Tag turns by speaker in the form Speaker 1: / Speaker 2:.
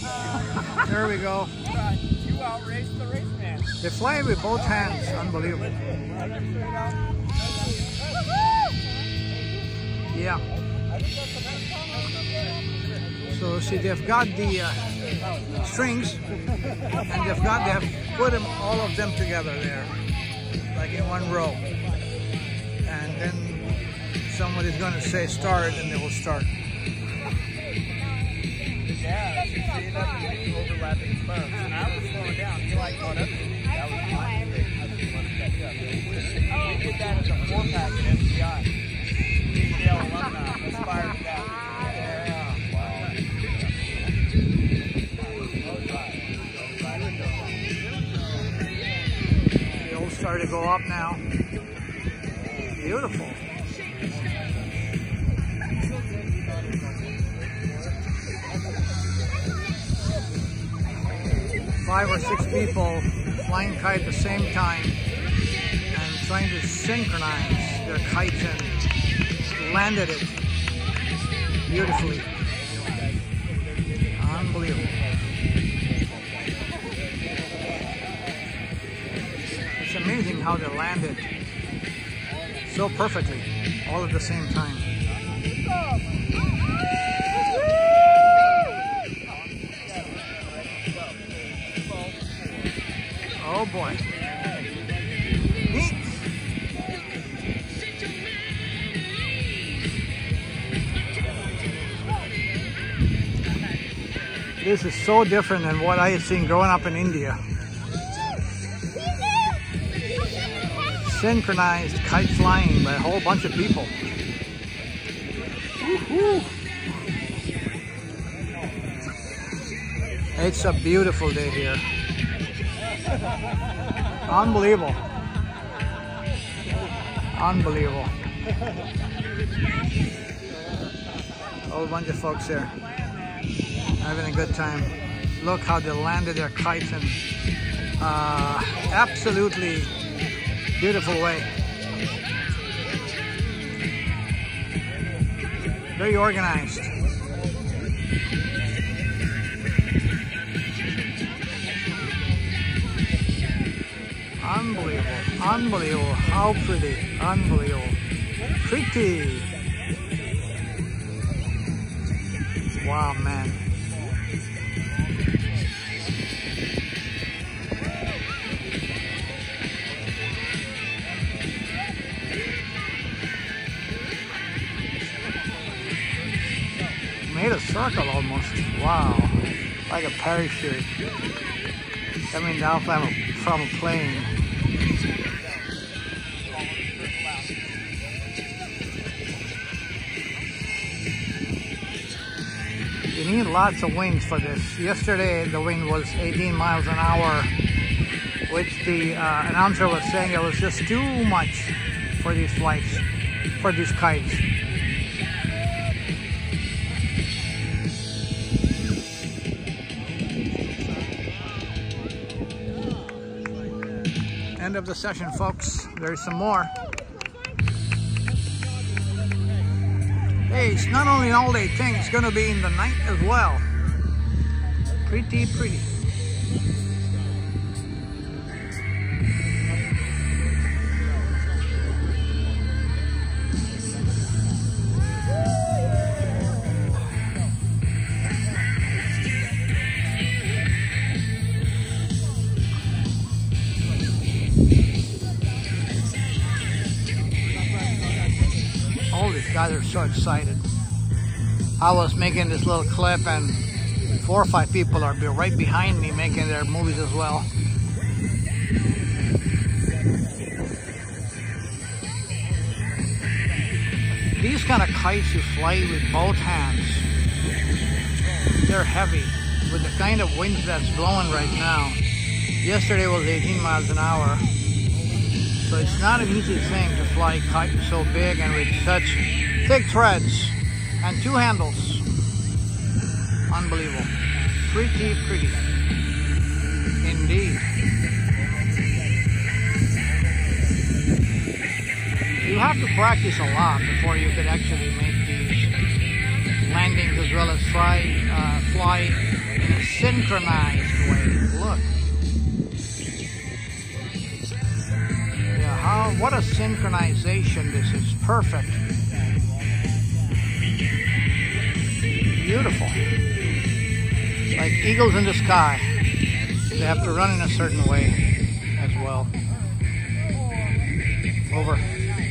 Speaker 1: There we go.
Speaker 2: You outraced the race man.
Speaker 1: They fly with both hands. Unbelievable. Yeah. So see, they've got the uh, strings, and they've got they have put them all of them together there, like in one row. And then somebody's going to say start, and they will start. Started to go up now. Beautiful. Five or six people flying kite at the same time and trying to synchronize their kites and landed it beautifully. Unbelievable. It's amazing how they landed so perfectly all at the same time. Oh boy. This is so different than what I had seen growing up in India. Synchronized kite flying by a whole bunch of people. It's a beautiful day here. Unbelievable. Unbelievable. A whole bunch of folks here having a good time. Look how they landed their kites and uh, absolutely beautiful way. Very organized. Unbelievable, unbelievable, how pretty, unbelievable, pretty. Wow, man. Made a circle almost. Wow. Like a parachute. Coming down from a, from a plane. You need lots of winds for this. Yesterday the wind was 18 miles an hour, which the uh, announcer was saying it was just too much for these flights, for these kites. End of the session, folks. There's some more. Hey, it's not only an all-day thing, it's gonna be in the night as well. Pretty, pretty. Excited. I was making this little clip and four or five people are right behind me making their movies as well. These kind of kites you fly with both hands, they're heavy with the kind of winds that's blowing right now. Yesterday was 18 miles an hour. So it's not an easy thing to fly kites so big and with such thick threads and two handles. Unbelievable. Pretty, pretty. Indeed. You have to practice a lot before you could actually make these landings as well as fly, uh, fly in a synchronized way. Look. Yeah, how what a synchronization this is. Perfect. Beautiful. Like eagles in the sky. They have to run in a certain way as well. Over.